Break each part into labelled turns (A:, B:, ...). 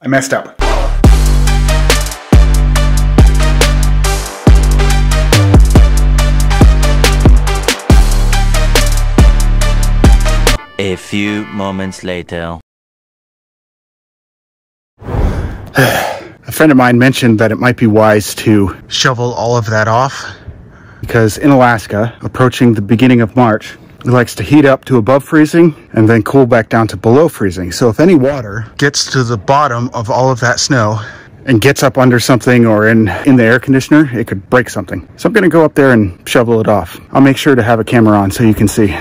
A: I messed up.
B: A few moments later.
A: A friend of mine mentioned that it might be wise to shovel all of that off because in Alaska, approaching the beginning of March, it likes to heat up to above freezing and then cool back down to below freezing. So if any water gets to the bottom of all of that snow and gets up under something or in, in the air conditioner, it could break something. So I'm gonna go up there and shovel it off. I'll make sure to have a camera on so you can see.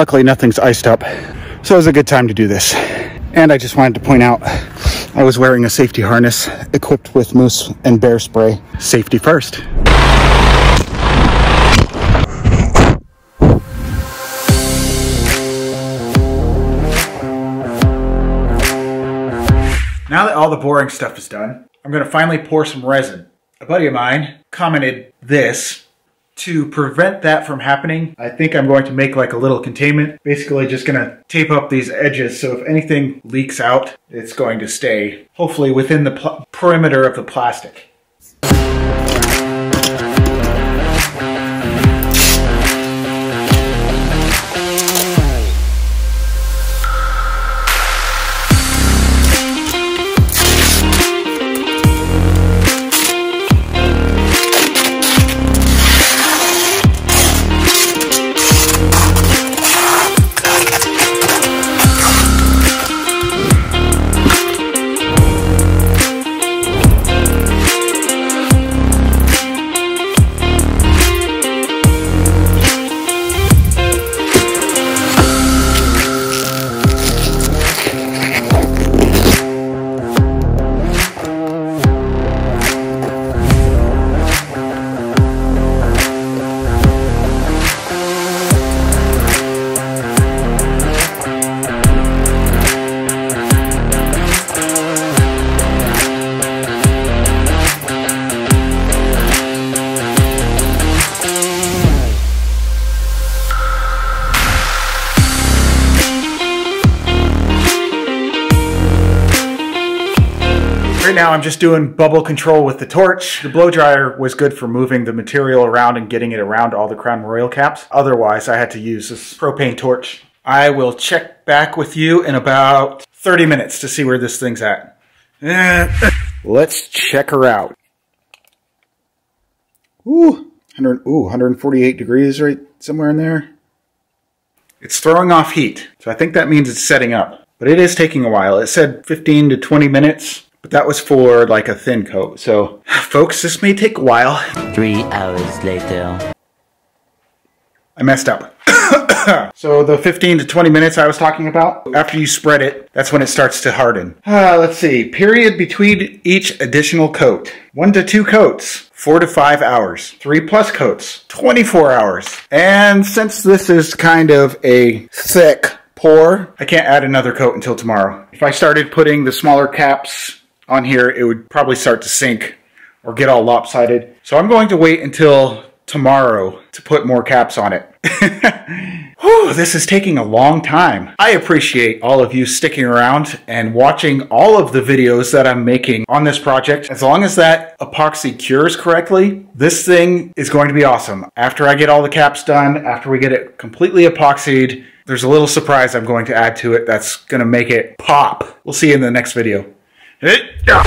A: Luckily, nothing's iced up, so it was a good time to do this. And I just wanted to point out I was wearing a safety harness equipped with moose and bear spray. Safety first. Now that all the boring stuff is done, I'm going to finally pour some resin. A buddy of mine commented this to prevent that from happening, I think I'm going to make like a little containment. Basically just gonna tape up these edges so if anything leaks out, it's going to stay hopefully within the perimeter of the plastic. Right now I'm just doing bubble control with the torch. The blow dryer was good for moving the material around and getting it around all the Crown Royal caps. Otherwise I had to use this propane torch. I will check back with you in about 30 minutes to see where this thing's at. Eh. Let's check her out. Ooh, 100, ooh, 148 degrees right somewhere in there. It's throwing off heat, so I think that means it's setting up. But it is taking a while. It said 15 to 20 minutes. But that was for like a thin coat. So folks, this may take a while.
B: Three hours later.
A: I messed up. so the 15 to 20 minutes I was talking about, after you spread it, that's when it starts to harden. Uh, let's see, period between each additional coat. One to two coats, four to five hours. Three plus coats, 24 hours. And since this is kind of a thick pour, I can't add another coat until tomorrow. If I started putting the smaller caps on here, it would probably start to sink or get all lopsided. So I'm going to wait until tomorrow to put more caps on it. Whew, this is taking a long time. I appreciate all of you sticking around and watching all of the videos that I'm making on this project. As long as that epoxy cures correctly, this thing is going to be awesome. After I get all the caps done, after we get it completely epoxied, there's a little surprise I'm going to add to it that's going to make it pop. We'll see you in the next video. Eita!